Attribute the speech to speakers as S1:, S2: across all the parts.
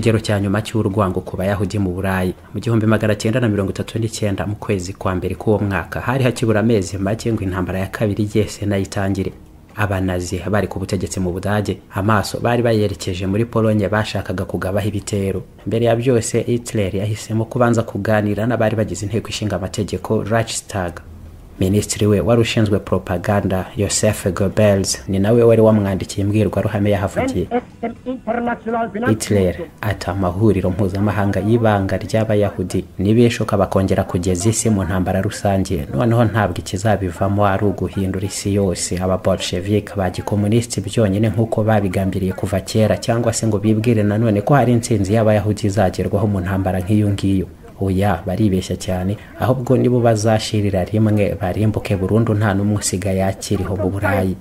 S1: kigero cya nyuma cy'urwango ku bayahudi mu burayi. Mu gihumbi magana cyenda na mirongo itatu n'icyenda mu kwezi kwa mbere k'uwo mwaka hari hakibura amezi make ngo intambara ya kabiri yese na yo itangire abanazi bari ku butegetsi mu budage. Amaso bari bayerekeje muri polonye bashakaga kugabaho ibitero. Mbere ya byose hitler yahisemo kubanza kuganira n'abari bagize inteko ishinga amategeko reichstag. Minisitiri we wari ushinzwe propaganda Joseph Goebbels. Ni nawe wari wamwandikiye imbwirwaruhame yahavugiye Hitler ata amahuriro mpuzamahanga y'ibanga ry'abayahudi. Nibishoka bakongera kugeza isi mu ntambara rusange. Noneho ntabwo ikizabivamo ari uguhindura isi yose. Ababolshevik ba gikomunisiti byonyine nk'uko babigambiriye kuva kera cyangwa se ngo bibwire nanone ko hari intsinzi y'abayahudi izagerwaho mu ntambara nk'iyo ngiyo. Oya baribeshya cyane. Ahubwo nibo bazashirira rimwe barimbuke burundu nta n'umwe usigaye akiriho mu burayi.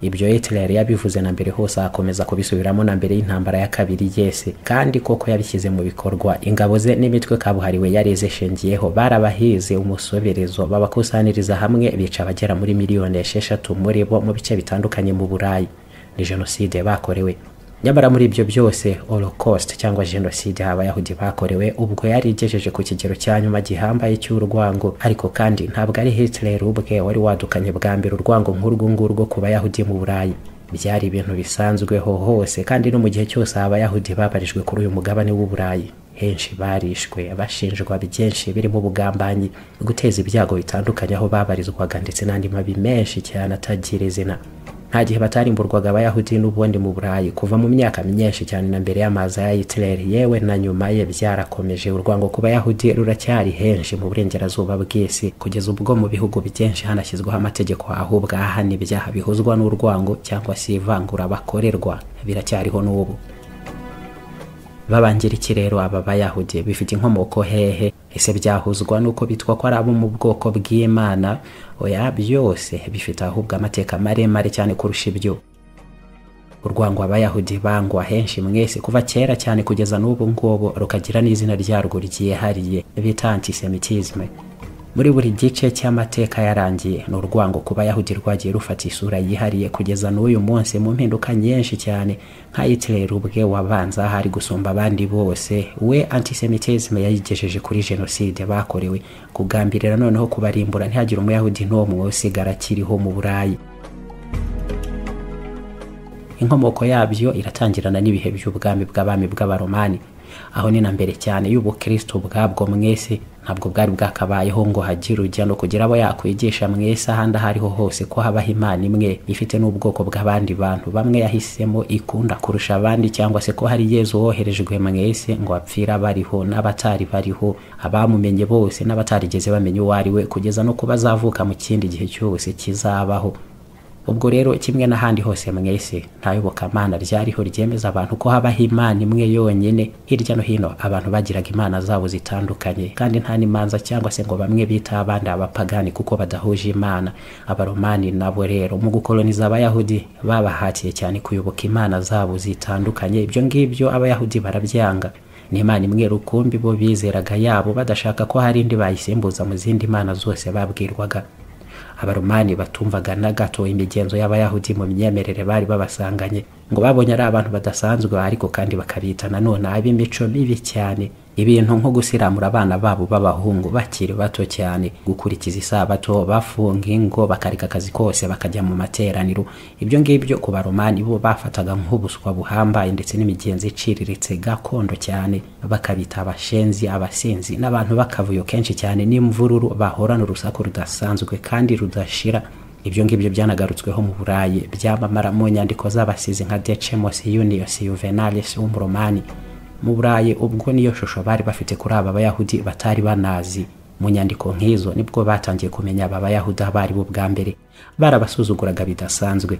S1: Ibyo Hitler yabivuze na mbere hose akomeza kubisubiramo na mbere y'intambara ya kabiri yese. Kandi koko yabishyize mu bikorwa. Ingabo ze n'imitwe kabuhariwe yari zishingiyeho barabahize umusoberezo babakusaniriza hamwe bica abagera muri miliyoni esheshatu muri bo mu bice bitandukanye mu burayi. Ni jenoside bakorewe. Nyamara muri ibyo byose holocaust cyangwa jenoside abayahudi bakorewe ubwo yari igejeje ku kigero cya nyuma gihambaye cy'urwango. Ariko kandi ntabwo ari hitler ubwe wari wadukanye bwa mbere urwango nk'urwo ngurwo ku bayahudi mu burayi. Byari ibintu bisanzweho hose kandi no mu gihe cyose abayahudi babarijwe kuri uyu mugabane w'uburayi henshi barishwe bashinjwa byinshi birimo ubugambanyi guteza ibyago bitandukanye aho babarizwaga ndetse n'andi mabi menshi cyane atagira izina. Nta gihe batarimburwaga abayahudi n'ubundi mu burayi kuva mu myaka myinshi cyane na mbere y'amaza ya hitler yewe na nyuma ye byarakomeje urwango ku bayahudi ruracyari henshi mu burengerazuba bw'isi kugeza ubwo mu bihugu byinshi hanashyizweho amategeko ahubwo ahana ibyaha bihuzwa n'urwango cyangwa se ivangura bakorerwa biracyariho n'ubu. Babangira iki rero aba bayahudi bifite inkomoko hehe. Ese byahuzwa n'uko bitwa ko ari abo mu bwoko bw'imana. Oya byose bifite ahubwo amateka maremare cyane kurusha ibyo. Urwango abayahudi bangwa henshi mwese kuva kera cyane kugeza n'ubu ngubu rukagira n'izina ryarwo ryihariye bita antisemitisme. Muri buri gice cy'amateka yarangiye. Ni urwango ku bayahudi rwagiye rufata isura yihariye kugeza n'uyu munsi mu mpinduka nyinshi cyane nka hitler ubwe wabanza hari gusumba abandi bose. We antisemitisme yayigejeje kuri jenoside bakorewe. Kugambirira noneho kubarimbura ntihagire umuyahudi n'umwe usigara akiriho mu burayi. Inkomoko yabyo iratangirana n'ibihe by'ubwami bw'abami bw'abaromani. Aho ni na mbere cyane y'ubukristo bwabwo mwese. Ntabwo bwari bwakabayeho ngo hagire no kugira abo yakwigisha mwese ahandi aho ariho hose ko habaho imana imwe ifite n'ubwoko bw'abandi bantu. Bamwe yahisemo ikunda kurusha abandi cyangwa se ko hari yezu woherejwe mwese ngo apfira bariho n'abatari bariho abamumenye bose n'abatarigeze bamenya uwo ari we kugeza no kuba azavuka mu kindi gihe cyose kizabaho. Ubwo rero kimwe n'ahandi hose mwese nta yobokamana ryariho ryemeza abantu ko habaho imana imwe yonyine. Hirya no hino abantu bagiraga imana zabo zitandukanye. Kandi nta n'imanza cyangwa se ngo bamwe bita abandi abapagani kuko badahuje imana. Abaromani nabo rero mu gukoloniza abayahudi babahatiye cyane kuyoboka imana zabo zitandukanye. Ibyo ngibyo abayahudi barabyanga. Ni imana imwe rukumbi bo bizeraga yabo badashaka ko hari indi bayisimbuza mu zindi mana zose babwirwaga. Abaromani batumvaga na gato imigenzo y'abayahudi mu myemerere bari babasanganye ngo babonye ari abantu badasanzwe ariko kandi bakabita nanone ab'imico mibi cyane ibintu nko gusiramura abana babo b'abahungu bakiri bato cyane gukurikiza isabato bafunga ingo bakareka akazi kose bakajya mu materaniro. Ibyo ngibyo ku baromani bo bafataga nk'ubuswa buhambaye ndetse n'imigenzo iciriritse gakondo cyane. Bakabita abashenzi abasinzi n'abantu bakavuyo kenshi cyane n'imvururu bahorana urusaku rudasanzwe kandi rudashira. Ibyo ngibyo byanagarutsweho mu burayi byamamara mu nyandiko z'abasizi nka decemos unius juvenalis w'umuromani. Mu burayi ubwo niyo shusho bari bafite kuri aba bayahudi batari banazi. Mu nyandiko nk'izo ni bwo batangiye kumenya aba bayahudi abo ari bo bwa mbere. Barabasuzuguraga bidasanzwe.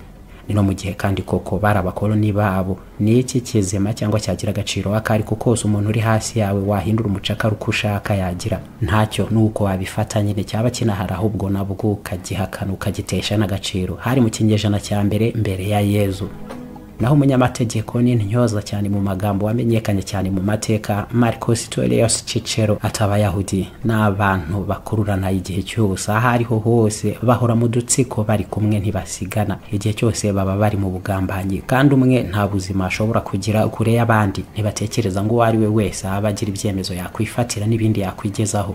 S1: Ni no mu gihe kandi koko bari abakoloni babo. Ni iki kizima cyangwa cyagira agaciro? Ako ariko kose umuntu uri hasi yawe wahindura umucakara uko ushaka yagira. Ntacyo nuko wabifata nyine cyaba kinahari ahubwo nabwo ukagihakana ukagitesha n'agaciro. Hari mu kinyejana cya mbere mbere ya yezu. Naho umunyamategeko n'intyoza cyane mu magambo wamenyekanye cyane mu mateka. Marcos torreos cicero ati abayahudi ni abantu bakururana igihe cyose. Aho ariho hose bahora mu dutsiko bari kumwe ntibasigana. Igihe cyose baba bari mu bugambanyi. Kandi umwe nta buzima ashobora kugira kure y'abandi. Ntibatekereza ngo uwo ari we wese aba agira ibyemezo yakwifatira n'ibindi yakwigezaho.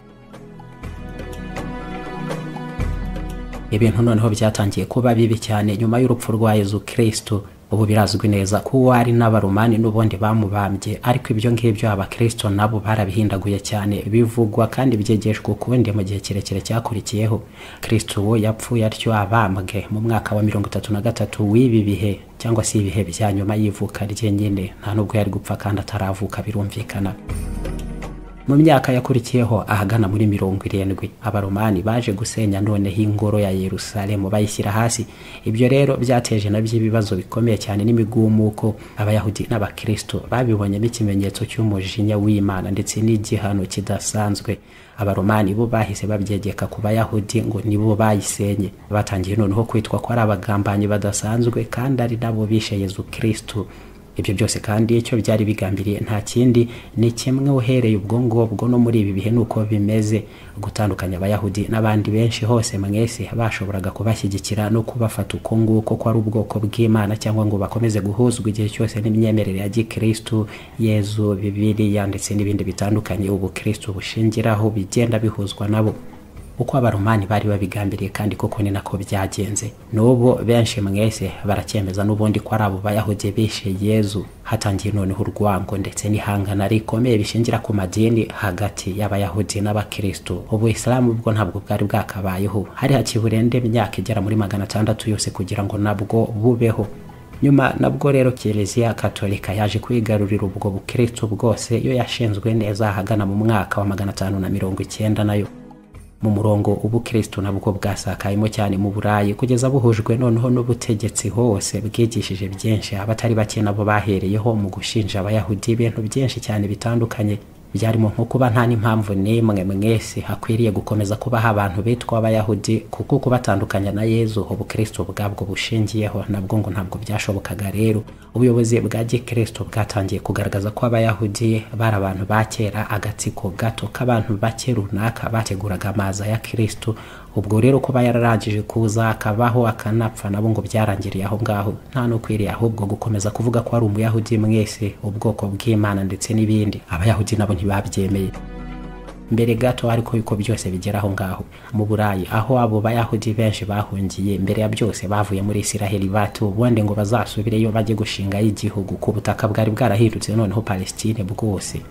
S1: Ibintu noneho byatangiye kuba bibi cyane. Nyuma y'urupfu rwa yezu kristo ubu birazwi neza ko uwo ari n'abaromani n'ubundi bamubambye ariko ibyo ngibyo abakristo nabo barabihindaguye cyane. Bivugwa kandi byegejwe ukundi mu gihe kirekire cyakurikiyeho. Kristo uwo yapfuye atyo abambwe mu mwaka wa mirongo itatu na gatatu w'ibi bihe cyangwa se ibihe bya nyuma y'ivuka rye nyine. Nta nubwo yari gupfa kandi ataravuka birumvikana. Mu myaka yakurikiyeho ahagana muri mirongo irindwi abaromani baje gusenya noneho ingoro ya yerusalemu bayishyira hasi. Ibyo rero byateje na byo ibibazo bikomeye cyane n'imigumuko. Abayahudi n'abakristo babibonyemo ikimenyetso cy'umujinya w'imana ndetse n'igihano kidasanzwe. Abaromani bo bahise babyegeka ku bayahudi ngo nibo bayisenye. Batangiye noneho kwitwa ko ari abagambanyi badasanzwe kandi ari nabo bishe yezu kristo. Ibyo byose kandi icyo byari bigambiriye nta kindi ni kimwe uhereye ubwo ngubwo no muri ibi bihe ni uko bimeze. Gutandukanya abayahudi n'abandi benshi hose mwese bashoboraga kubashyigikira no kubafata uko nguko ko ari ubwoko bw'imana cyangwa ngo bakomeze guhuzwa igihe cyose n'imyemerere ya gikristu yezu bibiliya ndetse n'ibindi bitandukanye. Ubu kristu bushingiraho bigenda bihuzwa nabo. Uko abaromani bari babigambiriye kandi koko ni nako byagenze. N'ubu benshi mwese baracyemeza n'ubundi ko ari abo bayahudi bishe yezu hatangiye noneho urwango ndetse n'ihangana rikomeye bishingira ku madini hagati y'abayahudi n'abakristo. Ubu isilamu bwo ntabwo bwari bwakabayeho. Hari hakiburende imyaka igera muri magana atandatu yose kugira ngo nabwo bubeho. Nyuma nabwo rero kiliziya katolika yaje kwigarurira ubwo bukristo bwose yo yashinzwe neza ahagana mu mwaka wa magana atanu na mirongo icyenda na yo. Mu murongo ubukristo nabwo bwasakayemo cyane mu burayi kugeza buhujwe noneho n'ubutegetsi hose bwigishije byinshi abatari bake nabo bahereyeho mu gushinja abayahudi ibintu byinshi cyane bitandukanye byarimo nko kuba nta n'impamvu n'imwe mwese hakwiriye gukomeza kubaho abantu bitwa abayahudi kuko kubatandukanya na yezu ubukristo bwabwo bushingiyeho. Nabwo ngo ntabwo byashobokaga rero. Ubuyobozi bwa gikristo bwatangiye kugaragaza ko abayahudi bari abantu ba kera agatsiko gato k'abantu bake runaka bateguraga amaza ya kristo ubwo rero kuba yararangije kuza akabaho akanapfa nabo ngo byarangiriye aho ngaho. Nta n'ukwiriye ahubwo gukomeza kuvuga ko ari umuyahudi mwese ubwoko bw'imana ndetse n'ibindi. Abayahudi nabo ntibabyemeye. Mbere gato ariko yuko byose bigera aho ngaho. Mu burayi aho abo bayahudi benshi bahungiye mbere ya byose bavuye muri isiraheli bati ubundi ngo bazasubireyo bajye gushingayo igihugu ku butaka bwari bwarahindutse noneho palestine bwose.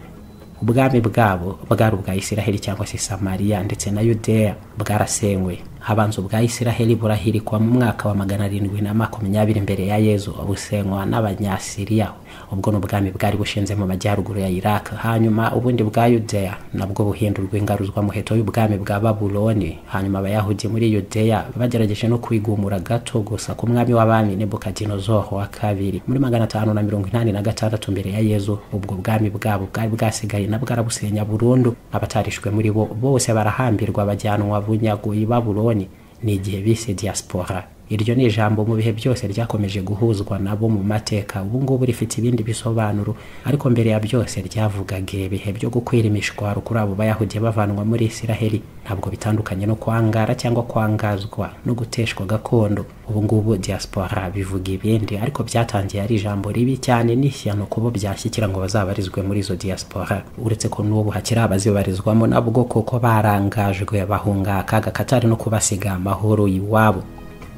S1: Ubwami bwabo bwari ubwa isiraheli cyangwa se samariya ndetse na yudeya bwarasenywe habanza ubwa isiraheli burahirikwa mu mwaka wa magana arindwi na makumyabiri mbere ya yezu busenywa n'abanyasiriya. Ubwo ni ubwami bwari bushinze mu majyaruguru ya iraq. Hanyuma ubundi bwa yudeya nabwo buhindurwa ingaruzwa muheto y'ubwami bwa babuloni. Hanyuma abayahudi muri yudeya bagerageje no kwigumura gato gusa ku mwami w'abami nebukadinezoro wa kabiri. Muri magana atanu na mirongo inani na gatandatu mbere ya yezu ubwo bwami bwabo bwari bwasigaye nabwo arabusenya burundu. Abatarishwe muri bo bose barahambirwa bajyanwa bunyago i babuloni ni igihe bise diaspora iryo ni ijambo mu bihe byose ryakomeje guhuzwa nabo mu mateka. Ubu ngubu rifite ibindi bisobanuro ariko mbere ya byose ryavugaga ibihe byo gukwira imishwaro kuri abo bayahudi bavanwa muri isiraheli. Ntabwo bitandukanye no kwangara cyangwa kwangazwa no guteshwa gakondo. Ubu ngubu diaspora bivuga ibindi ariko byatangiye ari ijambo ribi cyane n'ishyano kubo byashyikira ngo bazabarizwe muri izo diaspora. Uretse ko n'ubu hakiri abazibarizwamo nabwo kuko barangajwe bahunga akaga katari no kubasiga amahoro iwabo.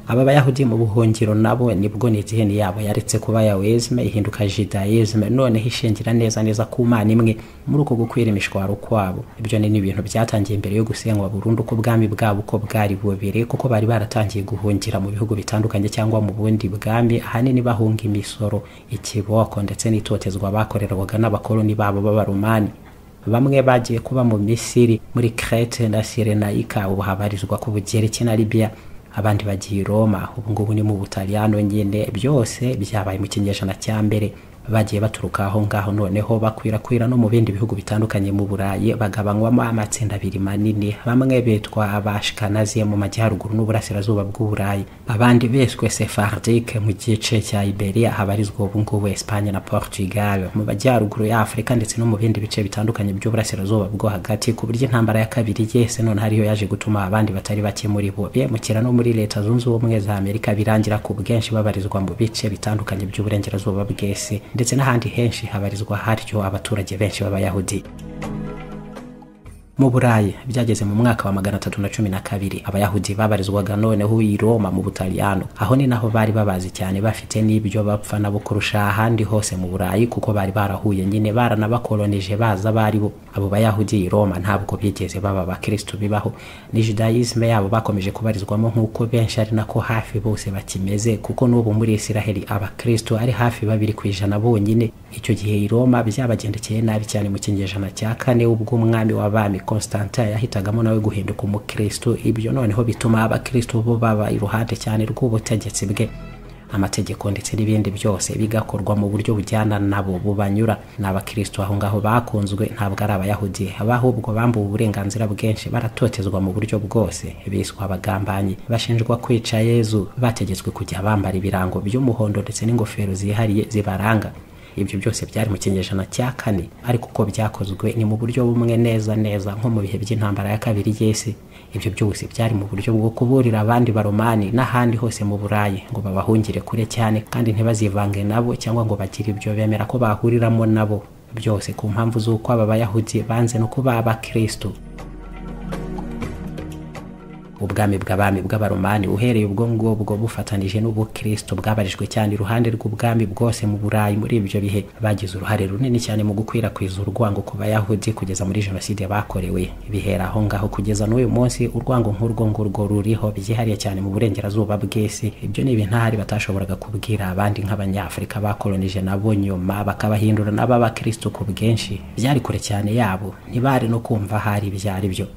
S1: Aba bayahudi mu buhungiro nabo ni bwo n'idini yabo yaretse kuba yawisme ihinduka judayisme noneho ishingira neza neza ku mana imwe muri uko gukwira imishwaro kwabo. Ibyo ni ibintu byatangiye mbere yo gusenywa burundu ko ubwami bwabo uko bwari bubiri kuko bari baratangiye guhungira mu bihugu bitandukanye cyangwa mu bundi bwami ahanini bahunga imisoro ikiboko ndetse n'itotezwa bakorerwaga n'abakoloni babo b'abaromani. Bamwe bagiye kuba mu misiri muri krete na sirenayika ubu habarizwa ku bugereki na libiya abandi bagiye i roma. Ubu ngubu ni mu butaliyano nyine byose byabaye mu kinyejana cya mbere. Bagiye baturuka aho ngaho. Noneho bakwirakwira no mu bindi bihugu bitandukanye mu burayi bagabanywamo amatsinda abiri manini. Bamwe bitwa abashikanazi mu majyaruguru n'uburasirazuba bw'uburayi abandi beswe sefardique mu gice cya iberia habarizwa ubu ngubu espanye na portugal. Mu majyaruguru ya afurika ndetse no mu bindi bice bitandukanye by'uburasirazuba bwo hagati ku buryo intambara ya kabiri yese none hariyo yaje gutuma abandi batari bake muri bo. Bimukira no muri leta zunze ubumwe za amerika birangira ku bwinshi babarizwa mu bice bitandukanye by'uburengerazuba bw'isi. Ndetse n'ahandi henshi habarizwa haryo abaturage benshi b'abayahudi. Mu burayi byageze mu mwaka wa magana atatu na cumi na kabiri. Abayahudi babarizwaga noneho i roma mu butaliyano. Aho ni naho bari babazi cyane bafite n'ibyo bapfa nabo kurusha ahandi hose mu burayi kuko bari barahuye. Nyine baranabakolonije baza bari bo abo bayahudi i roma ntabwo bigeze baba abakristo bibaho. Ni judayisme yabo bakomeje kubarizwamo nk'uko benshi ari nako hafi bose bakimeze kuko n'ubu muri isiraheli abakristo ari hafi babiri ku ijana bonyine. Icyo gihe i roma byabagendekeye nabi cyane mu kinyejana cya kane ubwo umwami w'abami constantin yahitagamo nawe guhinduka umukristo. Ibyo noneho bituma abakristo bo baba iruhande cyane rw'ubutegetsi bwe amategeko ndetse n'ibindi byose bigakorwa mu buryo bujyana nabo bubanyura. Ni abakristo aho ngaho bakunzwe ntabwo ari abayahudi ahubwo bambuwe uburenganzira bwinshi baratotezwa mu buryo bwose. Biswa abagambanyi bashinjwa kwica yezu bategetswe kujya bambara ibirango by'umuhondo ndetse n'ingofero zihariye zibaranga. Ibyo byose byari mu kinyejana cya kane. Ariko uko byakozwe ni mu buryo bumwe neza neza nko mu bihe by'intambara ya kabiri y'isi. Ibyo byose byari mu buryo bwo kuburira abandi baromani n'ahandi hose mu burayi ngo babahungire kure cyane kandi ntibazivange nabo cyangwa ngo bagire ibyo bemera ko bahuriramo nabo. Byose ku mpamvu z'uko aba bayahudi banze no kuba abakristo ubwami bw'abami bw'abaromani uhereye ubwo ngubwo bufatanije n'ubukristo bwabarijwe cyane iruhande rw'ubwami bwose mu burayi muri ibyo bihe. Bagize uruhare runini cyane mu gukwirakwiza urwango ku bayahudi kugeza muri jenoside bakorewe. Bihera aho ngaho kugeza n'uyu munsi urwango nk'urwo ngurwo ruriho byihariye cyane mu burengerazuba bw'isi. Ibyo ni ibintu ahari batashoboraga kubwira abandi nk'abanyafurika bakolonije nabo nyuma bakabahindura n'ab'abakristo ku bwinshi. Byari kure cyane yabo. Ntibari no kumva ahari ibyo ari byo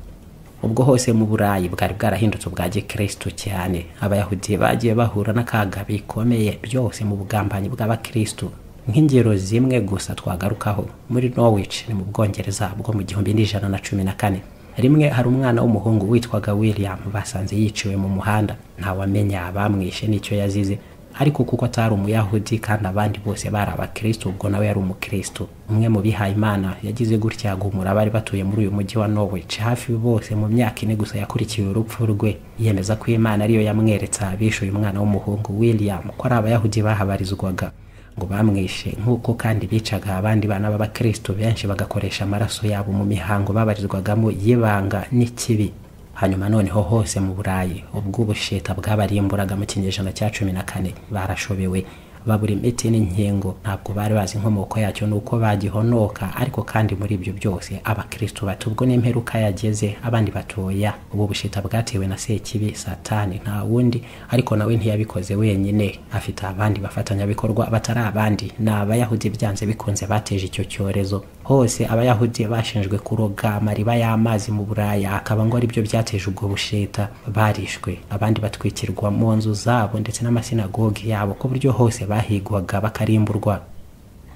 S1: ubwo hose mu burayi bwari bwarahindutse ubwa gikristo cyane. Abayahudi bagiye bahura n'akaga bikomeye byose mu bugambanyi bw'abakristo. Nk'ingero zimwe gusa twagarukaho. Muri norwich ni mu bwongereza bwo mu gihumbi n'ijana na cumi na kane. Rimwe hari umwana w'umuhungu witwaga william basanze yiciwe mu muhanda. Ntawamenya abamwishe n'icyo yazize. Ariko kuko atari umuyahudi kandi abandi bose bari abakristo ubwo nawe yari umukristo. Umwe mu bihaye imana yagize gutya agumura abari batuye muri uyu mujyi wa norwich. Hafi bose mu myaka ine gusa yakurikiye urupfu rwe yemeza ko imana ariyo yamweretse abishe uyu mwana w'umuhungu william ko ari abayahudi bahabarizwaga ngo bamwishe. Nk'uko kandi bicaga abandi bana b'abakristo benshi bagakoresha amaraso yabo mu mihango babarizwagamo y'ibanga n'ikibi. Hanyuma noneho hose mu burayi ubwo ubushita bwabarimburaga mu kinyejana cya cumi na kane barashobewe. Babura imiti n'inkingo. Ntabwo bari bazi inkomoko yacyo nuko bagihonoka ariko kandi muri ibyo byose abakristo bati ubwo n'imperuka yageze abandi batoya. Ubu bushita bwatewe na sekibi satani nta wundi ariko nawe ntiyabikoze wenyine. Afite abandi bafatanyabikorwa batari abandi. Ni abayahudi byanze bikunze bateje icyo cyorezo. Hose abayahudi bashinjwe kuroga amariba y'amazi mu buraya akaba ngo ari byo byateje ubwo bushita. Barishwe. Abandi batwikirwa mu nzu zabo ndetse n'amasinagogi yabo ku buryo hose bahigwaga bakarimburwa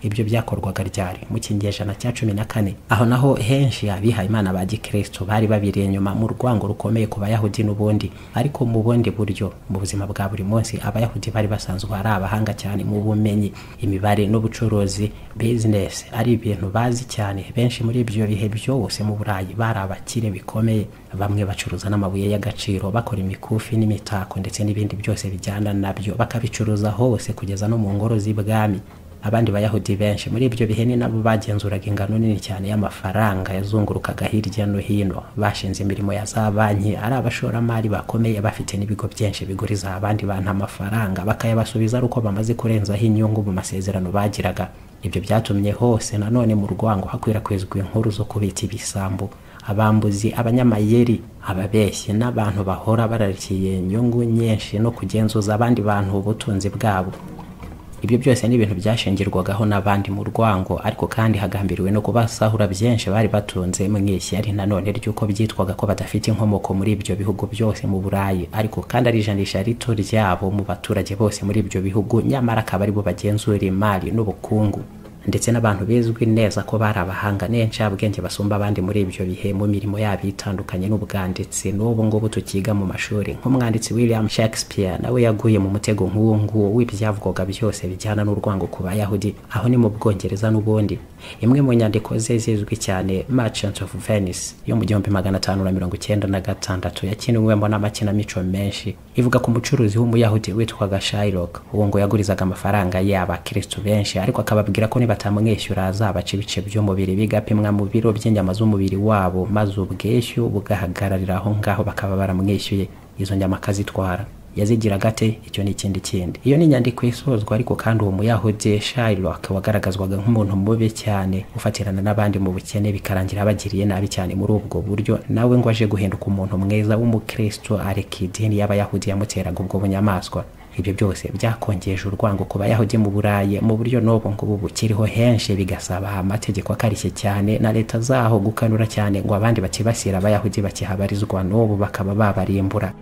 S1: ibyo byakorwaga ryari? Mu kinyejana cya cumi na kane aho naho henshi abihaye imana ba gikristo bari babiriye inyuma mu rwango rukomeye ku bayahudi n'ubundi. Ariko mu bundi buryo mu buzima bwa buri munsi abayahudi bari basanzwe ari abahanga cyane mu bumenyi imibare n'ubucuruzi bizinesi ari ibintu bazi cyane. Benshi muri ibyo bihe byose mu burayi bari abakire bikomeye. Bamwe bacuruza n'amabuye y'agaciro bakora imikufi n'imitako ndetse n'ibindi byose bijyana na byo. Bakabicuruza hose kugeza no mu ngoro z'ibwami. Abandi bayahudi benshi. Muri ibyo bihe ni nabo bagenzuraga ingano nini cyane y'amafaranga yazungurukaga hirya no hino. Bashinze imirimo ya za banki ari abashoramari bakomeye bafite n'ibigo byinshi biguriza abandi bantu amafaranga bakayabasubiza ari uko bamaze kurenzaho inyungu mu masezerano bagiraga. Ibyo byatumye hose nanone mu rwango hakwirakwizwa inkuru zo kubita ibisambo. Abambuzi abanyamayeri ababeshyi n'abantu bahora bararikiye inyungu nyinshi no kugenzuza abandi bantu ubutunzi bwabo. Ibyo byose ni ibintu byashingirwagaho n'abandi mu rwango ariko kandi hagambiriwe no kubasahura byinshi bari batunze mu ishyari nanone ry'uko byitwaga ko badafite inkomoko muri ibyo bihugu byose mu burayi. Ariko kandi ari ijanisha rito ryabo mu baturage bose muri ibyo bihugu nyamara akaba ari bo bagenzura imari n'ubukungu. Ndetse n'abantu bizwi neza ko bari abahanga n'incabwenge basumba abandi muri ibyo bihe mu mirimo yabo itandukanye n'ubwanditsi. N'ubu ngubu tukiga mu mashuri. Nk'umwanditsi William Shakespeare nawe yaguye mu mutego nk'uwo nguwo w'ibyavugwaga byose bijyana n'urwango ku bayahudi. Aho ni mu bwongereza n'ubundi. Imwe mu nyandiko ze zizwi cyane Merchant of Venice yo mu gihumbi magana atanu na mirongo icyenda na gatandatu yakinwemo n'amakinamico menshi. Ivuga ku mucuruzi w'umuyahudi witwaga Shylock. Uwo ngo yagurizaga amafaranga ye abakristo benshi ariko akababwira ko nibatamwishyura azabaca ibice by'umubiri bigapimwa mu biro by'inyama z'umubiri wabo maze ubwishyu bugahagararira aho ngaho bakaba baramwishyuye izo nyama akazitwara yazigiraga ate? Icyo ni ikindi kindi. Iyo ni inyandiko isozwa ariko kandi uwo muyahudi Shylock wagaragazwaga nk'umuntu mubi cyane ufatirana n'abandi mu bukene bikarangira bagiriye nabi cyane muri ubwo buryo. Nawe ngo aje guhinduka umuntu mwiza w'umukristo areka idini y'abayahudi yamuteraga ubwo bunyamaswa. Ibyo byose byakongeje urwango ku bayahudi mu burayi mu buryo n'ubu ngubu bukiriho henshi bigasaba amategeko akarishye cyane na leta zaho gukanura cyane ngo abandi bakibasira abayahudi bakihabarizwa n'ubu bakaba babarimbura.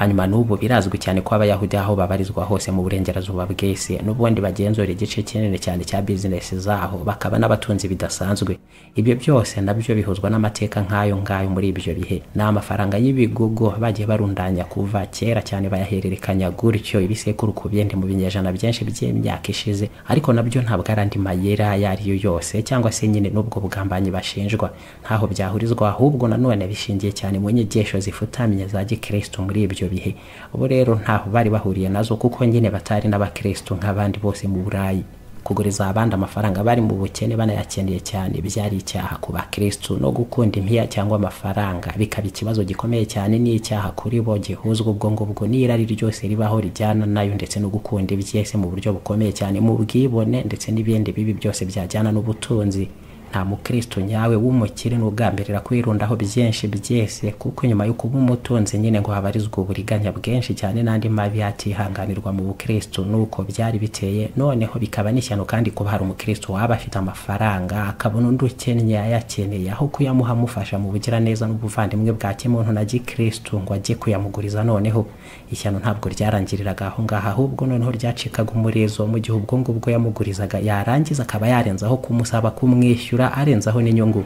S1: Hanyuma n'ubu birazwi cyane ko abayahudi aho babarizwa hose mu burengerazuba bw'isi n'ubundi bagenzura igice kinini cyane cya bizinesi zaho bakaba n'abatunzi bidasanzwe. Ibyo byose na byo bihuzwa n'amateka nk'ayo ngayo muri ibyo bihe. Ni amafaranga y'ibigugu bagiye barundanya kuva kera cyane bayahererekanya gutyo ibisekuru ku bindi mu binyejana byinshi by'imyaka ishize. Ariko na byo ntabwo ari andi mayera ayo ari yo yose cyangwa se nyine n'ubwo bugambanyi bashinjwa. Ntaho byahurizwa ahubwo nanone bishingiye cyane mu nyigisho zifutamye za gikristo muri ibyo bihe ubu rero ntaho bari bahuriye na zo kuko nyine batari n'abakristo nk'abandi bose mu burayi. Kuguriza abandi amafaranga bari mu bukene banayakeneye cyane byari icyaha ku bakristo. No gukunda impiya cyangwa amafaranga bikaba ikibazo gikomeye cyane n'icyaha kuri bo gihuzwa ubwo ngubwo. N'irari ryose ribaho rijyana na yo ndetse no gukunda ibyese mu buryo bukomeye cyane mu bwibone ndetse n'ibindi bibi byose byajyana n'ubutunzi. Nta mukristo nyawe w'umukire n'ugambirira kwirundaho byinshi byese kuko nyuma yo kuba umutunzi nyine ngo habarizwe uburiganya bwinshi cyane n'andi mabi yatihanganirwa mu bukristo nuko byari biteye noneho bikaba n'ishyano kandi kuba hari umukristo waba afite amafaranga akabona undi ukennye ayakeneye aho kuyamuha amufasha mu bugiraneza n'ubuvandimwe bwa kimuntu na gikristo ngo ajye kuyamuguriza. Noneho ishyano ntabwo ryarangiriraga aho ngaho ahubwo noneho ryacikaga umurizo mu gihe ubwo ngubwo yamugurizaga yarangiza akaba yarenzaho kumusaba kumwishyura arenzaho n'inyungu.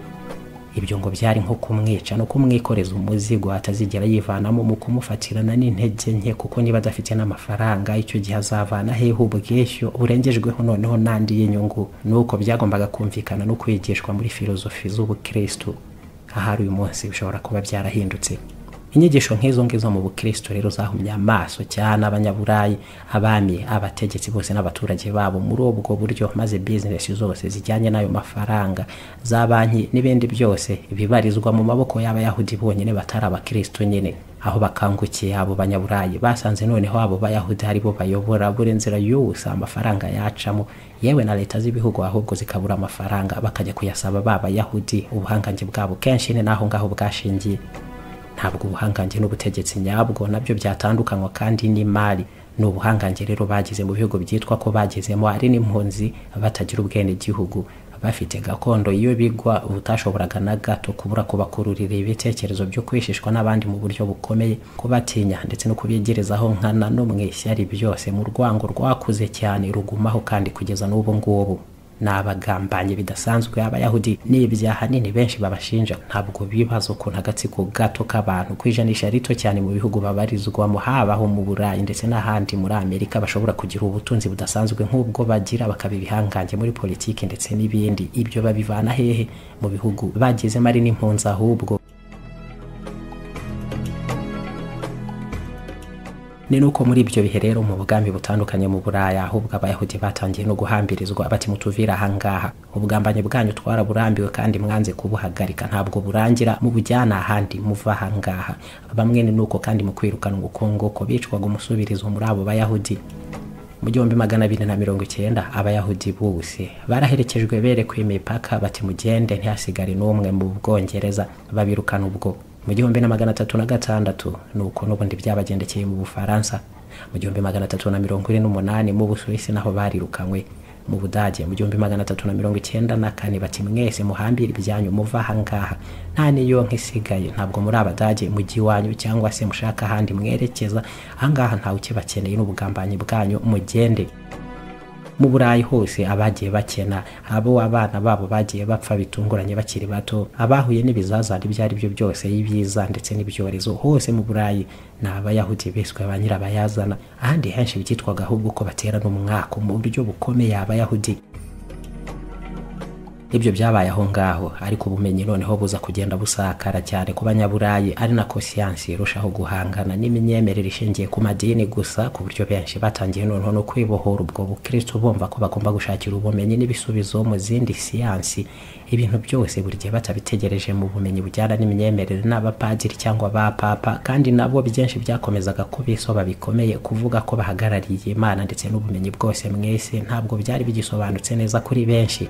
S1: Ibyo ngo byari nko kumwica no kumwikoreza umuzigo atazigera yivanamo mu kumufatirana n'intege nke kuko niba adafite n'amafaranga icyo gihe azavana hehe ubweshyu burengejweho noneho n'andi y'inyungu. Nuko byagombaga kumvikana no kwigishwa muri filozofi z'ubukristo. Ahari uyu munsi bishobora kuba byarahindutse. Inyigisho nk'izo ngizo mu bukristo rero zahumye amaso cyane abanyaburayi abami abategetsi bose n'abaturage babo. Muri ubwo buryo maze bizinesi zose zijyanye n'ayo mafaranga za banki n'ibindi byose bibarizwa mu maboko y'abayahudi bonyine batari abakristo nyine. Aho bakangukiye abo banyaburayi. Basanze noneho abo bayahudi ari bo bayobora buri nzira yose amafaranga yacamo. Yewe na leta z'ibihugu ahubwo zikabura amafaranga bakajya kuyasaba ba bayahudi ubuhangange bwabo. Kenshi ni n'aho ngaho bwashingiye. Ntabwo ubuhangange n'ubutegetsi nyabwo na byo byatandukanywa kandi n'imari. Ni ubuhangange rero bagize mu bihugu byitwa ko bagezemo ari n'impunzi batagira ubwenegihugu. Bafite gakondo iyo bigwa utashoboraga na gato kubura kubakururira ibitekerezo byo kwishishwa n'abandi mu buryo bukomeye kubatinya ndetse no kubigerezaho nkana no mu ishyari byose mu rwango rwakuze cyane rugumaho kandi kugeza n'ubu ngubu. Ni abagambanyi bidasanzwe abayahudi n'ibyaha nini benshi babashinja. Ntabwo bibaza ukuntu agatsiko gato k'abantu ku ijanisha rito cyane mu bihugu babarizwamo habaho mu burayi ndetse n'ahandi muri amerika bashobora kugira ubutunzi budasanzwe nk'ubwo bagira bakaba ibihangange muri politiki ndetse n'ibindi. Ibyo babivana hehe mu bihugu bagezemo ari n'impunzi ahubwo ni nuko muri ibyo bihe rero mu bugambi butandukanye mu buraya ahubwo abayahudi batangiye no guhambirizwa bati mutuvire ahangaha ubugambanyi bwanyu twaraburambiwe kandi mwanze kubuhagarika. Ntabwo burangira mubujyana ahandi muva ahangaha bamwe ni nuko kandi mu kwirukana ko bicwaga umusubirizo muri abo bayahudi. Mu gihumbi magana abiri na mirongo icyenda abayahudi bose baraherekejwe berekwa imipaka bati mugende ntihasigare n'umwe mu bwongereza. Babirukana ubwo. Mu gihumbi na magana atatu na gatandatu nuko n'ubundi byabagendekeye mu bufaransa. Mu gihumbi magana atatu na mirongo ine n'umunani mu busuwisi naho barirukanywe mu budage. Mu gihumbi magana atatu na mirongo icyenda na kane bati mwese muhambire ibyanyu muva ahangaha nta niyo nk'isigaye. Ntabwo muri abadage mujyi iwanyu cyangwa se mushaka ahandi mwerekeza. Ahangaha ntawe ukibakeneye n'ubugambanyi bwanyu mugende. Mu burayi hose abagiye bakena. Abo abana babo bagiye bapfa bitunguranye bakiri bato. Abahuye n'ibizazane ibyo ari byo byose y'ibiza ndetse n'ibyorezo hose mu burayi ni abayahudi biswe ba nyirabayazana. Ahandi henshi byitwaga ahubwo ko batera n'umwaka mu buryo bukomeye abayahudi. Ibyo byabaye aho ngaho ariko ubumenyi noneho buza kugenda busakara cyane ku banyaburayi ari nako siyansi irushaho guhangana n'imyemerere ishingiye ku madini gusa ku buryo benshi batangiye noneho no kwibohora. Ubwo bukristo bumva ko bagomba gushakira ubumenyi n'ibisubizo mu zindi siyansi. Ibintu byose buri gihe batabitegereje mu bumenyi bujyana n'imyemerere n'abapadiri cyangwa ba papa kandi nabo byinshi byakomezaga kubisoba bikomeye kuvuga ko bahagarariye imana ndetse n'ubumenyi bwose mwese ntabwo byari bigisobanutse neza kuri benshi.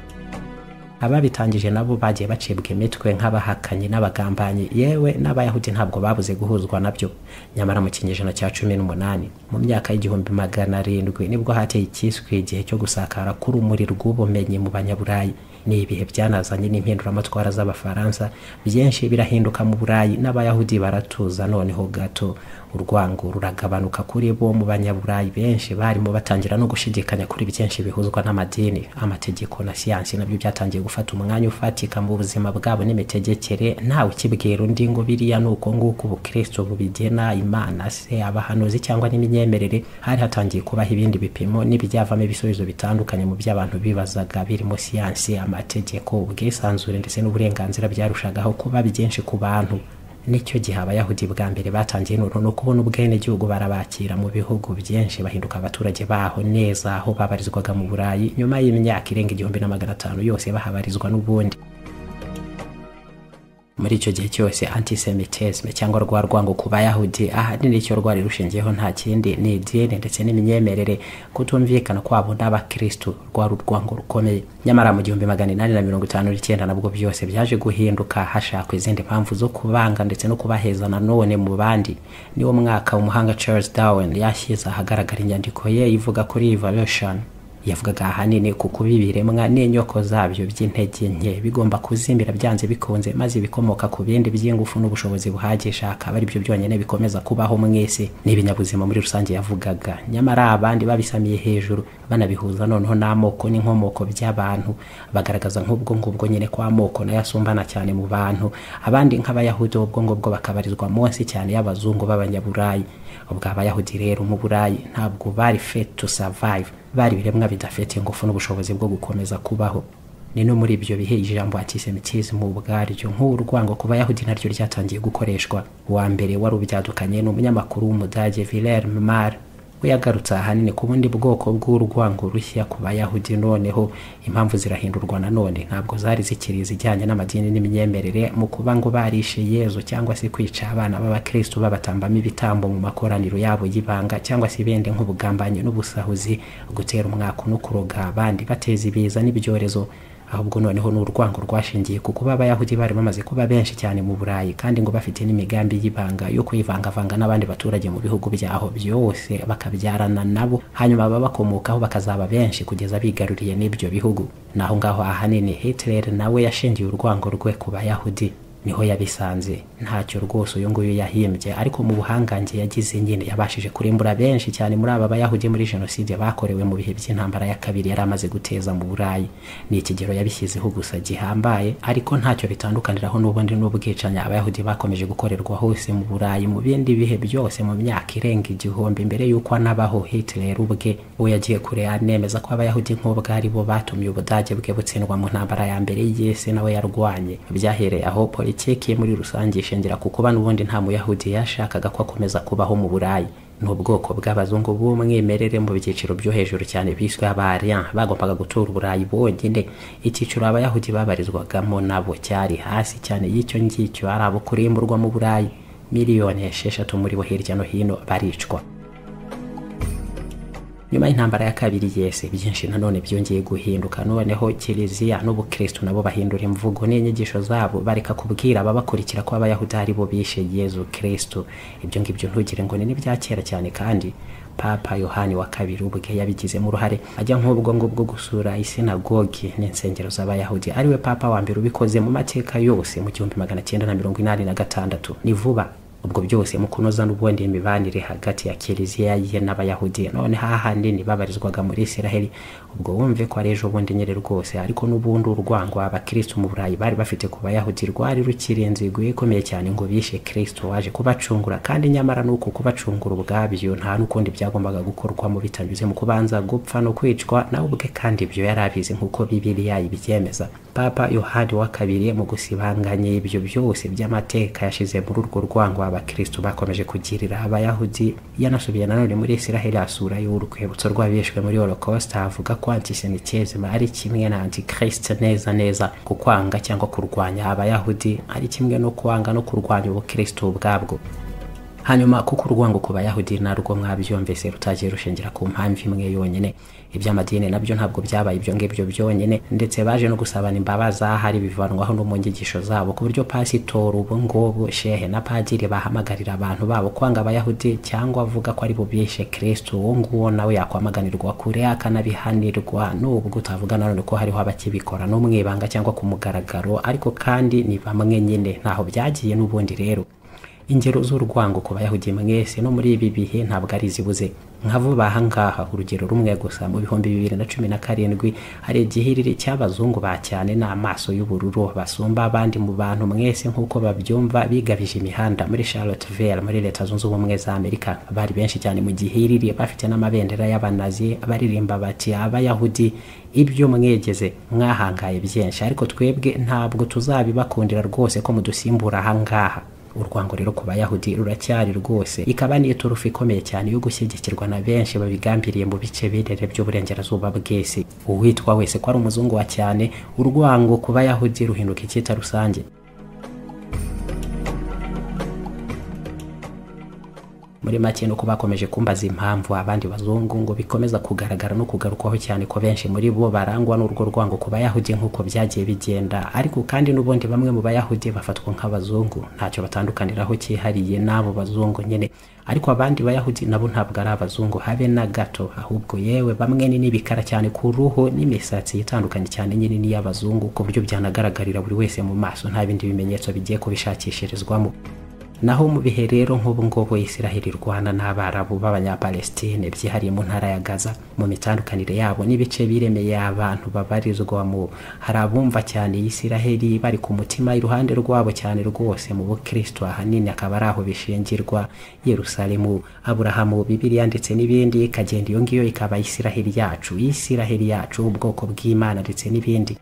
S1: Ababitangije nabo bagiye bacibwa imitwe nk'abahakanyi n'abagambanyi. Yewe n'abayahudi ntabwo babuze guhuzwa na byo. Nyamara mu kinyejana cya cumi n'umunani mu myaka y'igihumbi magana arindwi ni bwo hateye ikiswe igihe cyo gusakara k'urumuri rw'ubumenyi mu banyaburayi. Ni ibihe byanazanye n'impinduramatwara z'abafaransa? Byinshi birahinduka mu burayi. N'abayahudi baratuza noneho gato. Urwango ruragabanuka kuri bo mu banyaburayi benshi barimo batangira no gushidikanya kuri byinshi bihuzwa n'amadini. Amategeko na siyansi na byo byatangiye gufata umwanya ufatika mu buzima bwabo n'imitegekere. Ntawe ukibwira undi ngo biriya ni uko nguko ubukristo bubigena imana se abahanuzi cyangwa n'imyemerere? Hari hatangiye kubaho ibindi bipimo n'ibyavamo ibisubizo bitandukanye mu by'abantu bibazaga birimo siyansi amategeko ubwisanzure ndetse n'uburenganzira byarushagaho kuba byinshi ku bantu. Ni cyo gihe abayahudi bwa mbere batangiye noneho no kubona ubwenegihugu barabakira mu bihugu byinshi bahinduka abaturage baho neza aho babarizwaga mu burayi. Nyuma y'imyaka irenga igihumbi na magana atanu yose bahabarizwa n'ubundi. Muri icyo gihe cyose antisemitisme cyangwa rwa rwango ku bayahudi ahanini icyo rwari rushingiyeho nta kindi ni idini ndetse n'imyemerere kutumvikana kwabo n'abakristu rwari urwango rukomeye. Nyamara mu gihumbi magana inani na mirongo itanu n'icyenda nabwo byose byaje guhinduka hashakwa izindi mpamvu zo kubanga ndetse no kubaheza nanone mu bandi. Niwo mwaka umuhanga charles darwin yashyize ahagaragara inyandiko ye ivuga kuri evolution. Yavugaga ahanini ku kuba ibiremwa n'inyoko zabyo by'intege nke. Bigomba kuzimira byanze bikunze maze ibikomoka ku bindi by'ingufu n'ubushobozi buhagije akaba ari byo byonyine bikomeza kubaho mwese n'ibinyabuzima muri rusange yavugaga. Nyamara abandi babisamiye hejuru banabihuza noneho n'amoko n'inkomoko by'abantu. Bagaragaza nk'ubwo ngubwo nyine ko amoko na yo asumbana cyane mu bantu. Abandi nk'abayahudi ubwo ngubwo bakabarizwa munsi cyane y'abazungu b'abanyaburayi. Ubwo abayahudi rero mu burayi ntabwo bari fit to survive. Bari ibiremwa bidafite ingufu n'ubushobozi bwo gukomeza kubaho. Ni no muri ibyo bihe ijambo antisemitism ubwaryo nk'urwango ku bayahudi naryo ryatangiye gukoreshwa. Uwa mbere wari ubyadukanye ni umunyamakuru w'umudage Wilhelm Marr we yagarutse ahanini ku bundi bwoko bw'urwango rushya ku bayahudi. Noneho impamvu zirahindurwa nanone ntabwo zari zikiri izijyanye n'amadini n'imyemerere mu kuba ngo barishe yezu cyangwa se kwica abana b'abakristu babatambamo ibitambo mu makoraniro yabo y'ibanga cyangwa se ibindi nk'ubugambanyi n'ubusahuzi gutera umwaka no kuroga abandi bateza ibiza n'ibyorezo ahubwo noneho ni urwango rwashingiye ku kuba abayahudi bari bamaze kuba benshi cyane mu burayi kandi ngo bafite n'imigambi y'ibanga yo kwivangavanga n'abandi baturage mu bihugu byaho byose bakabyarana nabo hanyuma babakomokaho bakazaba benshi kugeza bigaruriye n'ibyo bihugu. Naho ngaho ahanini hitler nawe yashingiye urwango rwe ku bayahudi ni ho yabisanze. Ntacyo rwose uyu nguyu yahimbye. Ariko mu buhangange yagize nyine yabashije kurimbura benshi cyane muri aba bayahudi muri jenoside bakorewe mu bihe by'intambara ya kabiri yari amaze guteza mu burayi. Ni ikigero yabishyizeho gusa gihambaye ariko ntacyo bitandukaniraho n'ubundi n'ubwicanyi. Abayahudi bakomeje gukorerwa hose mu burayi mu bindi bihe byose mu myaka irenga igihumbi mbere y'uko anabaho hitler ubwe we yagiye kure anemeza ko abayahudi nk'ubwo ari bo batumye ubudage bwe butsindwa mu ntambara ya mbere y'isi nawe yarwanye. Byahereye aho politiki ye muri rusange ishingira ku kuba n'ubundi nta muyahudi yashakaga ko akomeza kubaho mu burayi. Ni ubwoko bw'abazungu b'umwimerere mu byiciro byo hejuru cyane biswe abarian bagombaga gutura uburayi bonyine icyiciro abayahudi babarizwagamo nabo cyari hasi cyane y'icyo ngicyo. Ari abo kurimburwa mu burayi. Miliyoni esheshatu muri bo hirya no hino baricwa. Nyuma y'intambara ya kabiri yese byinshi nanone byongeye guhinduka. Noneho kiliziya n'ubukristo nabo bahindura imvugo n'inyigisho zabo bareka kubwira ababakurikira ko abayahudi ari bo bishe yezu kristo. Ibyo ngibyo ntugire ngo ni n'ibya kera cyane kandi papa yohani wa kabiri ubwe yabigizemo uruhare ajya nk'ubwo ngubwo gusura isinagogi n'insengero z'abayahudi. Ariwe papa wa mbere ubikoze mu mateka yose mu gihumbi magana cyenda na mirongo inani na gatandatu. Ni vuba. Ubwo byose mu kunoza n'ubundi imibanire hagati ya kiliziya ye n'abayahudi. None hahandi ntibabarizwaga muri isiraheli ubwo wumve ko ari ejo bundi nyine rwose. Ariko n'ubundi urwango abakristo mu burayi bari bafite ku bayahudi rwari rukiri inzigo ikomeye cyane ngo bishe kristo waje kubacungura. Kandi nyamara nuko kubacungura ubwabyo nta n'ukundi byagombaga gukorwamo bitanyuze mu kubanza gupfa no kwicwa nawe ubwe kandi ibyo yari abizi nk'uko bibiliya ibibyemeza. Papa yohani wa kabiri mu gusibanganya ibyo byose by'amateka yashize muri urwo rwango abakristo bakomeje kugirira abayahudi yanasubiye nanone muri isiraheli asura y'urwibutso rw'abishwe muri holocaust avuga ko antisemitisme ari kimwe na antichrist neza neza ku kwanga cyangwa kurwanya abayahudi. Ari kimwe no kwanga no kurwanya ubukristo ubwabwo. Hanyuma kuko urwango ku bayahudi narwo mwabyumvise rutagiye rushingira ku mpamvu imwe yonyine. Iby'amadini na byo ntabwo byabaye ibyo ngibyo byonyine ndetse baje no gusabana imbabazi ahari bivanwaho no mu nyigisho zabo ku buryo pasitori ubu ngubu shehe na padiri bahamagarira abantu babo kwanga abayahudi cyangwa avuga ko ari bubishe kristo uwo nguwo nawe yakwamaganirwa kure akanabihanirwa. Nubwo utavuga nanone ko hariho abakibikora no mu ibanga cyangwa ku mugaragaro ariko kandi ni bamwe nyine. Ntaho byagiye n'ubundi rero. Ingero z'urwango ku bayahudi mwese no muri ibi bihe ntabwo ari zibuze nka vuba aha ngaha urugero rumwe gusa mu bihumbi bibiri na cumi na karindwi hari igihiriri cy'abazungu ba cyane n'amaso y'ubururu. Basumba abandi mu bantu mwese nk'uko babyumva bigabije imihanda muri charlottesville muri leta zunze ubumwe za amerika. Bari benshi cyane mu gihiriri bafite n'amabendera y'abanazi baririmba bati abayahudi ibyo mwegeze. Mwahangaye byinshi. Ariko twebwe ntabwo tuzabibakundira rwose ko mudusimbura aha ngaha urwango rero ku bayahudi ruracyari rwose. Ikaba niyo turufu ikomeye cyane yo gushyigikirwa na benshi babigambiriye mu bice birere by'uburengerazuba bw'isi. Uwitwa wese ko ari umuzungu wa cyane urwango ku bayahudi ruhinduka icyita rusange. Muri make nuko bakomeje kumbaza impamvu abandi bazungu ngo bikomeza kugaragara no kugarukwaho cyane ko benshi muri bo barangwa n'urwo rwango ku bayahudi nk'uko byagiye bigenda. Ariko kandi n'ubundi bamwe mu bayahudi bafatwa nk'abazungu. Ntacyo batandukaniraho cyihariye n'abo bazungu nyine ariko abandi bayahudi nabo ntabwo ari abazungu. Habe na gato. Ahubwo yewe bamwe ni n'ibikara cyane ku ruhu n'imisatsi itandukanye cyane nyine n'iy'abazungu ku buryo byanagaragarira buri wese mu maso. Nta bindi bimenyetso bigiye kubishakishirizwamo. Naho mu bihe rero nk'ubu ngubu isiraheli rwanda n'abarabu b'abanyapalestine byihariye mu ntara ya gaza mu mitandukanire yabo n'ibice biremeye abantu babarizwamo hari abumva cyane isiraheli bari ku mutima iruhande rwabo cyane rwose mu bukristo ahanini akaba ari aho bishingirwa yerusalemu aburahamu bibiliya ndetse n'ibindi ikagenda iyo ngiyo ikaba isiraheli yacu isiraheli yacu ubwoko bw'imana ndetse n'ibindi.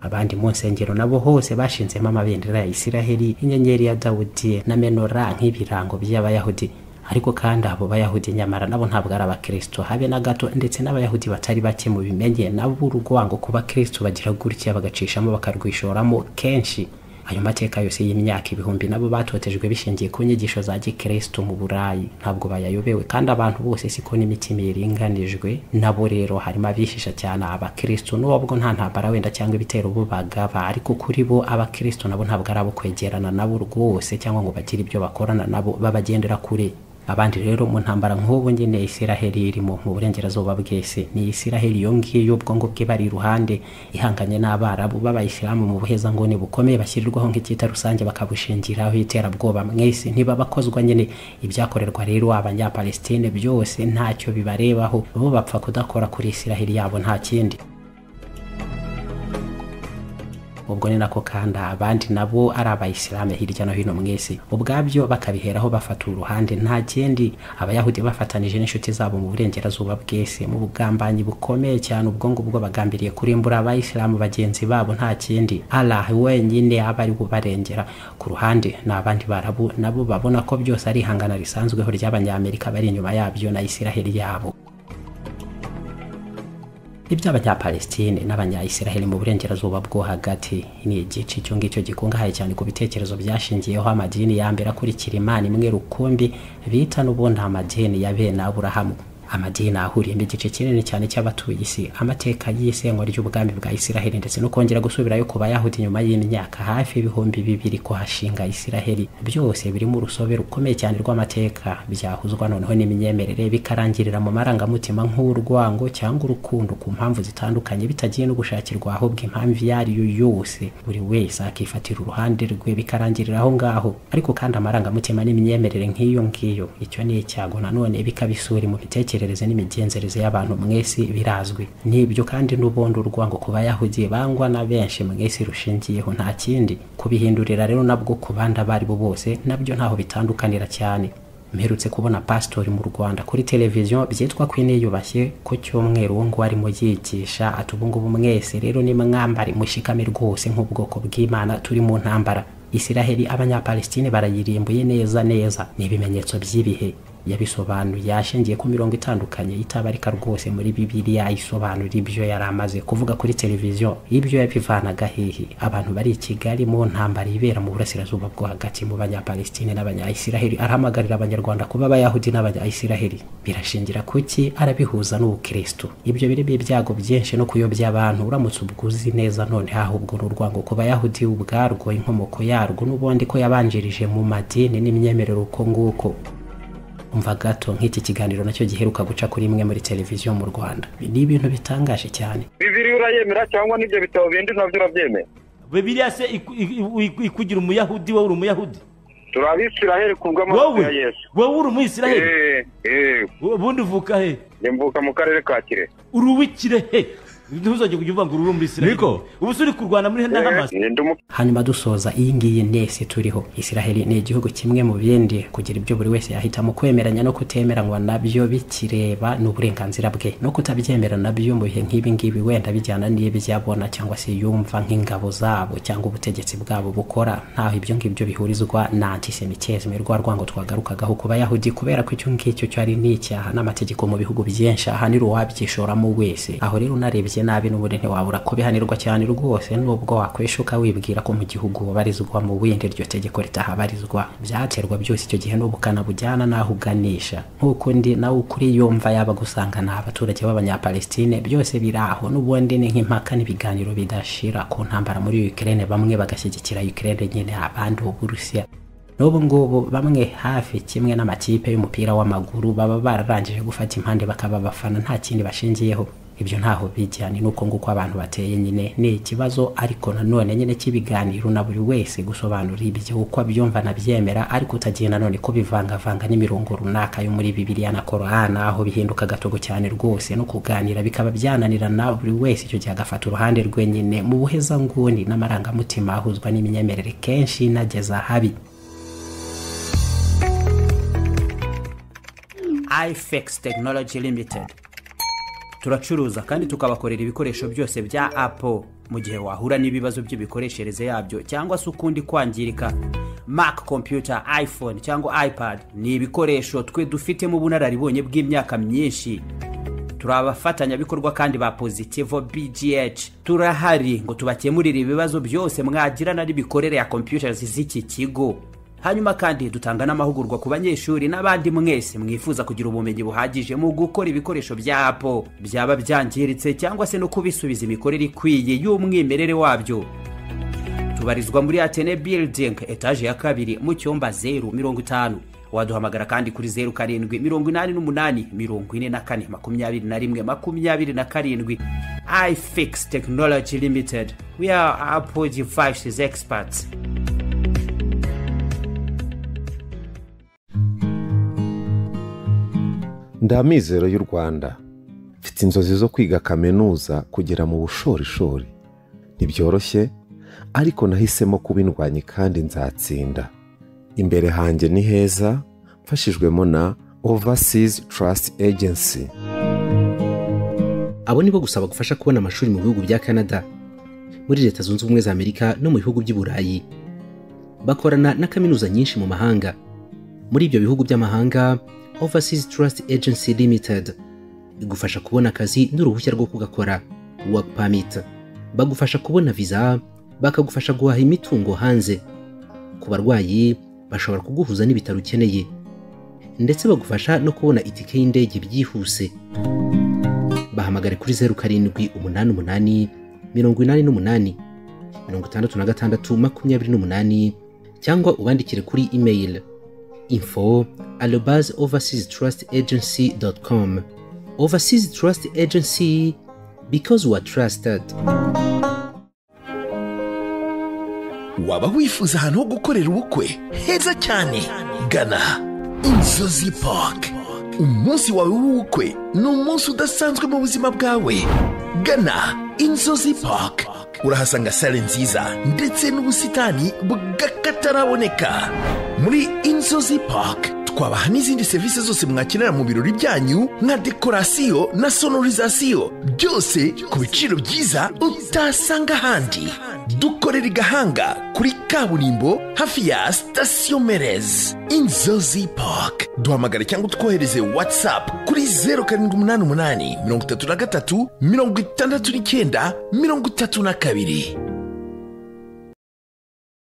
S1: Abandi mu nsengero nabo hose bashinzemo amabendera ya isiraheli inyenyeri ya dawudi na menora nk'ibirango by'abayahudi. Ariko kandi abo bayahudi nyamara nabo ntabwo ari abakristo habe na gato ndetse n'abayahudi batari bake mu bimenye nabo urwango ku bakristo bagira gutya bagacishamo bakarwishoramo kenshi. Ayo mateka yose y'imyaka ibihumbi nabo batotejwe bishingiye ku nyigisho za gikristo mu burayi. Ntabwo bayayobewe kandi abantu bose siko n'imitima iringanijwe. Nabo rero harimo abishisha cyane abakristo. N'ubwo nta ntambara wenda cyangwa ibitero bo bagaba ariko kuri bo abakristo nabo ntabwo ari abo kwegerana nabo rwose cyangwa ngo bagire ibyo bakorana nabo babagendera kure. Abandi rero mu ntambara nk'ubu nyine isiraheli irimo mu burengerazuba bw'isi ni isiraheli iyo ngiyo ubwongo bwe bari iruhande ihanganye n'abarabu b'abayisilamu mu buhezanguni bukomeye bashyirirwaho nk'icyita rusange bakabushingiraho iterabwoba. Mwese ntibabakozwa nyine ibyakorerwa rero abanyapalestine byose ntacyo bibarebaho bo bapfa kudakora kuri isiraheli yabo nta kindi. Ubwo ni nako kandi abandi nabo ari abayisilamu hirya no hino mu isi ubwabyo bakabiheraho bafata uruhande nta kindi abayahudi bafatanije n'inshuti zabo mu burengerazuba bw'isi mu bugambanyi bukomeye cyane ubwo ngubwo bagambiriye kurimbura abayisilamu bagenzi babo nta kindi. Allah wenyine aba ari bubarengera. Ku ruhande ni abandi barabu nabo babona ko byose ari ihangana risanzweho ry'abanyamerika bari inyuma yabyo na isiraheli yabo. Iby'abanyapalestine n'abanyayisiraheli mu burengerazuba bwo hagati. Ni igice icyo ngicyo gikungahaye cyane ku bitekerezo byashingiyeho amadini ya mbere akurikira imana imwe rukumbi bita n'ubundi amadini ya bene aburahamu amadini ahuriyemo igice kinini cyane cy'abatuye isi. Amateka y'isenywa ry'ubwami bwa isiraheli ndetse no kongera gusubirayo ku bayahudi nyuma y'imyaka hafi ibihumbi bibiri ko hashinga isiraheli. Byose birimo urusobe rukomeye cyane rw'amateka. Byahuzwa noneho n'imyemerere bikarangirira mu marangamutima nk'urwango cyangwa urukundo ku mpamvu zitandukanye bitagiye no gushakirwa ahubwo impamvu iyo ari yo yose. Buri wese akifatira uruhande rwe bikarangirira aho ngaho. Ariko kandi amarangamutima n'imyemerere nk'iyo ngiyo. Icyo ni icyago nanone bikabisura mu mitekerereze n'imigenzereze y'abantu mwese birazwi. Nibyo kandi n'ubundi urwango ku bayahudi bangwa na benshi mwese rushingiyeho nta kindi. Kubihindurira rero nabwo ku bandi abo ari bo bose na byo ntaho bitandukanira cyane. Mperutse kubona pasitori mu rwanda kuri televiziyo byitwa ko iniyubashye ku cyumweru uwo nguwo arimo yigisha. Ati ubu ngubu mwese rero ni mwambare mushikame rwose nk'ubwoko bw'imana turi mu ntambara. Isiraheli abanyapalestine barayirimbuye neza neza. Ni ibimenyetso by'ibihe. Yabisobanuye yashingiye ku mirongo itandukanye itabarika rwose muri bibiliya isobanura ibyo yari amaze kuvuga kuri televiziyo. Ibyo yabivanaga hehe? Abantu bari i kigali mu ntambara ibera mu burasirazuba bwo hagati mu banyapalestine n'abanyayisiraheli arahamagarira abanyarwanda kuba abayahudi n'abanyayisiraheli birashingira kuki? Arabihuza n'ubukristo. Ibyo birimo ibyago byinshi no kuyobya abantu. Uramutse ubwuzi neza none ahubwo n'urwango ku bayahudi ubwarwo inkomoko yarwo n'ubundi ko yabanjirije mu madini n'imyemerere uko nguko. Umva gato nk'iki kiganiro na cyo giheruka guca kuri imwe muri televiziyo mu rwanda. Ni ibintu bitangaje cyane.
S2: Bibiri urayemera cyangwa n'ibyo bitabo bindi na byo urabyemera?
S3: Bibiliya se ikugira umuyahudi wowe uri umuyahudi?
S2: Turi abisiraheli ku bw'amaraso ya yesu.
S3: Wowe uri umuyisiraheli?
S2: Eee eee
S3: ubundi uvuka he?
S2: Mvuka mu karere ka kirehe.
S3: Uri uw'ikirehe ntuzajye kujya ngo uri umuyisiraheli
S4: Niko.
S3: ubu uri kurwana muri
S2: ndi umu-
S1: hanyuma dusoza iyi ngiyi nesi turiho. Isiraheli ni igihugu kimwe mu bindi. Kugira ibyo buri wese yahitamo kwemeranya no kutemeranywa na byo bikireba ni uburenganzira bwe. No kutabyemera na byo mu bihe nk'ibi ngibi wenda bijyana n'ibyo abona cyangwa se yumva nk'ingabo zabo cyangwa ubutegetsi bwabo bukora. Ntaho ibyo ngibyo bihurizwa na antisemitisme rwa rwango twagarukagaho ku bayahudi kubera ko icyo ngicyo cyo ari n'icyaha n'amategeko mu bihugu byinshi. Ahanira uwabyishoramo wese. Aho rero unarebye nabi n'ubundi ntiwabura kubihanirwa cyane rwose nubwo wakweshuka wibwira ko mu gihugu wabarizwa mu windi iryo tegeko ritahabarizwa byaterwa byose icyo gihe n'ubukana bujyana n'aho uganisha. Nk'uko ndi nawe ukuri yumva yaba gusanga ni abaturage b'abanyapalestine byose biri aho n'ubundi ni nk'impaka n'ibiganiro bidashira ku ntambara muri Ukraine bamwe bagashyigikira Ukraine nyine abandi uburusiya. N'ubu ngubu bamwe hafi kimwe n'amakipe y'umupira w'amaguru baba bararangije gufata impande bakaba abafana nta kindi bashingiyeho. Ibyo ntaho bijya ni nuko nguko abantu bateye nyine ni ikibazo ariko nanone nyine cy'ibiganiro na buri wese gusobanura ibyo uko abyumva nabyemera ariko utagiye nanone ko bivangavanga n'imirongo runaka yo muri bibiliya na korana aho bihinduka gatogo cyane rwose no kuganira bikaba byananirana buri wese icyo gihe agafata uruhande rwe nyine mu buhezanguni n'amarangamutima ahuzwa n'imyemerere kenshi inageza habi ifex technology limited. Turacuruza kandi tukabakorera ibikoresho byose bya apple. Mu gihe wahura n'ibibazo by'imikoreshereze yabyo cyangwa se ukundi kwangirika mac computer iphone cyangwa ipad ni ibikoresho twe dufitemo ubunararibonye bw'imyaka myinshi. Turi abafatanyabikorwa kandi ba positivo bgh turahari ngo tubakemurire ibibazo byose mwagirana n'imikorere ya computers z'iki kigo. Hanyuma kandi dutanga n'amahugurwa ku banyeshuri n'abandi mwese mwifuza kugira ubumenyi buhagije mu gukora ibikoresho bya apple byaba byangiritse cyangwa se no kubisubiza imikorere ikwiye y'umwimerere wabyo. Tubarizwa muri atene building etaje ya kabiri mu cyumba zeru mirongo itanu. Waduhamagara kandi kuri zeru karindwi mirongo inani n'umunani mirongo ine na kane makumyabiri na rimwe makumyabiri na karindwi. ifix technology limited. We are apple devices experts.
S5: Ndi amizero y'u rwanda. Mfite inzozi zo kwiga kaminuza kugera mu bushorishori. Ntibyoroshye ariko nahisemo kuba indwanyi kandi nzatsinda. Imbere hanjye ni heza mfashijwemo na overseas trust agency.
S4: Abo ni bo gusa bagufasha kubona amashuri mu bihugu bya canada. Muri leta zunze ubumwe za amerika no mu bihugu by'i burayi. Bakorana na kaminuza nyinshi mu mahanga. Muri ibyo bihugu by'amahanga overseas trust agency limited. Igufasha kubona akazi n'uruhushya rwo kugakora. Work permit. Bagufasha kubona visa bakagufasha guhaha imitungo hanze. Ku barwayi bashobora kuguhuza n'ibitaro ukeneye. Ndetse bagufasha no kubona itike y'indege byihuse. Bahamagare kuri zeru karindwi umunani umunani mirongo inani n'umunani mirongo itandatu na gatandatu makumyabiri n'umunani cyangwa ubandikire kuri email. Info arobase overseas trust overseas trust agency because we are trusted.
S6: Waba wifuza ahantu ho gukorera ubukwe? Heza cyane. Gana. Inzozi park. Umunsi wawe w'ubukwe ni umunsi udasanzwe mu buzima bwawe. Gana. Inzozi park urahasanga sale nziza. Ndetse n'ubusitani bw'akataraboneka muri inzozi park twabaha n'izindi serivisi zose mwakenera mu birori byanyu nka dekorasiyo na sonorizasiyo. Byose ku biciro byiza utasanga ahandi. Dukorera i gahanga kuri kaburimbo hafi ya sitasiyo merez inzozi park. Duhamagare cyangwa utwohereze whatsapp kuri zeru karindwi umunani umunani mirongo itatu na gatatu mirongo itandatu n'icyenda mirongo itatu na kabiri